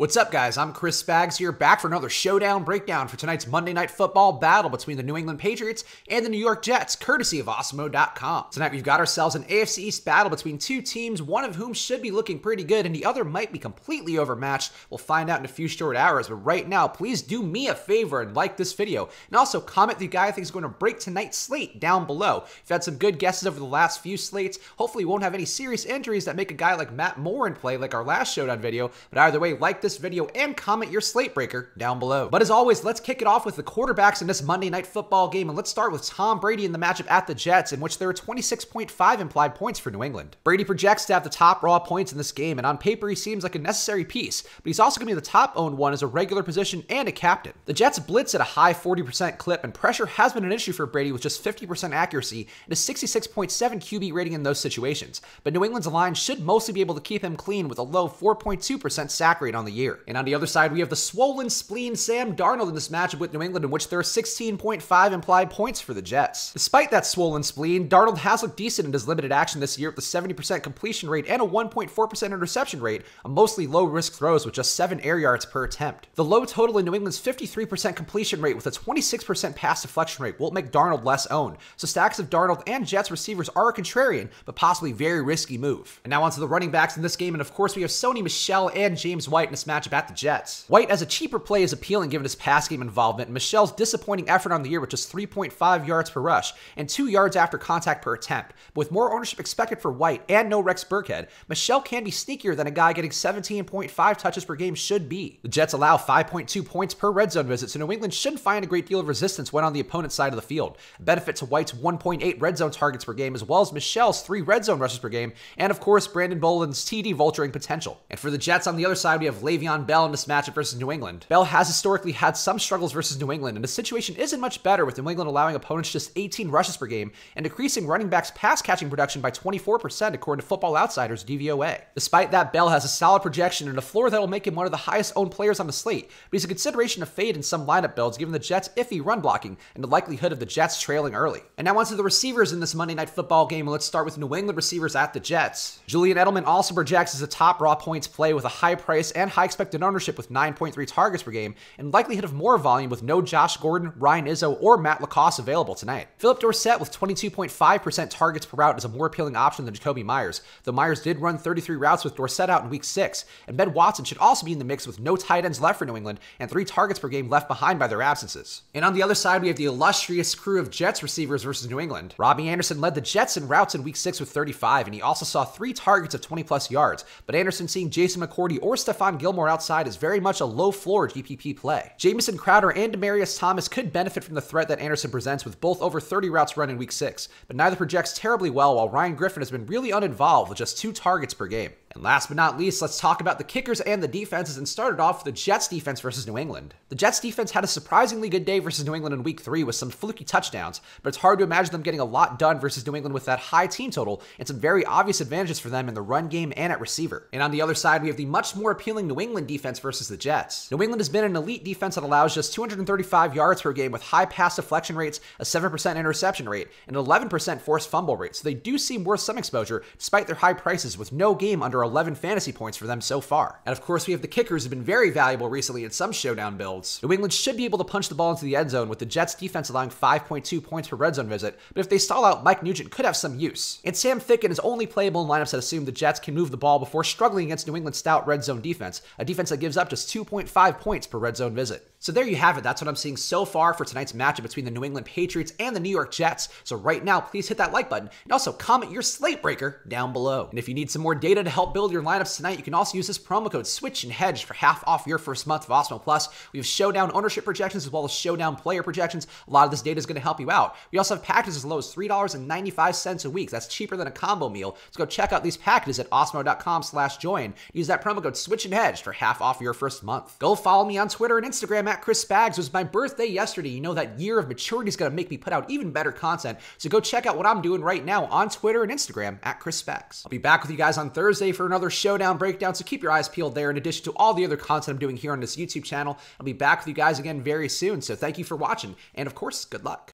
What's up, guys? I'm Chris Spags here, back for another showdown breakdown for tonight's Monday Night Football battle between the New England Patriots and the New York Jets, courtesy of Awesemo.com. Tonight, we've got ourselves an AFC East battle between two teams, one of whom should be looking pretty good, and the other might be completely overmatched. We'll find out in a few short hours, but right now, please do me a favor and like this video, and also comment the guy I think is going to break tonight's slate down below. If you've had some good guesses over the last few slates, hopefully, we won't have any serious injuries that make a guy like Matt Moore in play, like our last showdown video, but either way, like this this video and comment your slate breaker down below. But as always, let's kick it off with the quarterbacks in this Monday night football game. And let's start with Tom Brady in the matchup at the Jets, in which there are 26.5 implied points for New England. Brady projects to have the top raw points in this game, and on paper, he seems like a necessary piece, but he's also going to be the top owned one as a regular position and a captain. The Jets blitz at a high 40% clip, and pressure has been an issue for Brady with just 50% accuracy and a 66.7 QB rating in those situations. But New England's line should mostly be able to keep him clean with a low 4.2% sack rate on the year. And on the other side, we have the swollen spleen Sam Darnold in this matchup with New England, in which there are 16.5 implied points for the Jets. Despite that swollen spleen, Darnold has looked decent in his limited action this year with a 70% completion rate and a 1.4% interception rate, a mostly low risk throws with just 7 air yards per attempt. The low total in New England's 53% completion rate with a 26% pass deflection rate will make Darnold less owned. So stacks of Darnold and Jets receivers are a contrarian, but possibly very risky move. And now onto the running backs in this game, and of course we have Sony Michel and James White in this matchup at the Jets. White as a cheaper play is appealing given his pass game involvement, and Michel's disappointing effort on the year with just 3.5 yards per rush and 2 yards after contact per attempt. But with more ownership expected for White and no Rex Burkhead, Michel can be sneakier than a guy getting 17.5 touches per game should be. The Jets allow 5.2 points per red zone visit, so New England shouldn't find a great deal of resistance when on the opponent's side of the field. A benefit to White's 1.8 red zone targets per game, as well as Michel's 3 red zone rushes per game, and of course Brandon Bolden's TD vulturing potential. And for the Jets on the other side, we have Le'Veon Bell in this matchup versus New England. Bell has historically had some struggles versus New England, and the situation isn't much better with New England allowing opponents just 18 rushes per game and decreasing running backs' pass catching production by 24% according to Football Outsiders DVOA. Despite that, Bell has a solid projection and a floor that will make him one of the highest owned players on the slate, but he's a consideration of fade in some lineup builds given the Jets' iffy run blocking and the likelihood of the Jets trailing early. And now onto the receivers in this Monday night football game. Let's start with New England receivers at the Jets. Julian Edelman also projects as a top raw points play with a high price and high expected ownership with 9.3 targets per game and likelihood of more volume with no Josh Gordon, Ryan Izzo, or Matt LaCosse available tonight. Phillip Dorsett with 22.5% targets per route is a more appealing option than Jakobi Meyers, though Meyers did run 33 routes with Dorsett out in week 6, and Ben Watson should also be in the mix with no tight ends left for New England and three targets per game left behind by their absences. And on the other side, we have the illustrious crew of Jets receivers versus New England. Robbie Anderson led the Jets in routes in week 6 with 35, and he also saw three targets of 20 plus yards, but Anderson seeing Jason McCourty or Stephon Gilmore outside is very much a low floor GPP play. Jamison Crowder and Demaryius Thomas could benefit from the threat that Anderson presents with both over 30 routes run in week 6, but neither projects terribly well while Ryan Griffin has been really uninvolved with just two targets per game. And last but not least, let's talk about the kickers and the defenses and started off with the Jets defense versus New England. The Jets defense had a surprisingly good day versus New England in week 3 with some fluky touchdowns, but it's hard to imagine them getting a lot done versus New England with that high team total and some very obvious advantages for them in the run game and at receiver. And on the other side, we have the much more appealing New England defense versus the Jets. New England has been an elite defense that allows just 235 yards per game with high pass deflection rates, a 7% interception rate, and 11% forced fumble rate, so they do seem worth some exposure despite their high prices with no game under 11 fantasy points for them so far. And of course, we have the kickers who've been very valuable recently in some showdown builds. New England should be able to punch the ball into the end zone with the Jets defense allowing 5.2 points per red zone visit, but if they stall out, Mike Nugent could have some use. And Sam Ficken is only playable in lineups that assume the Jets can move the ball before struggling against New England's stout red zone defense, a defense that gives up just 2.5 points per red zone visit. So there you have it. That's what I'm seeing so far for tonight's matchup between the New England Patriots and the New York Jets. So right now, please hit that like button and also comment your slate breaker down below. And if you need some more data to help build your lineups tonight, you can also use this promo code Switch and Hedge for half off your first month of Awesemo Plus. We have showdown ownership projections as well as showdown player projections. A lot of this data is going to help you out. We also have packages as low as $3.95 a week. That's cheaper than a combo meal. So go check out these packages at Awesemo.com slash join. Use that promo code Switch and Hedge for half off your first month. Go follow me on Twitter and Instagram at Chris Spags. It was my birthday yesterday. You know that year of maturity is going to make me put out even better content. So go check out what I'm doing right now on Twitter and Instagram at Chris Spags. I'll be back with you guys on Thursday for another showdown breakdown. So keep your eyes peeled there. In addition to all the other content I'm doing here on this YouTube channel, I'll be back with you guys again very soon. So thank you for watching. And of course, good luck.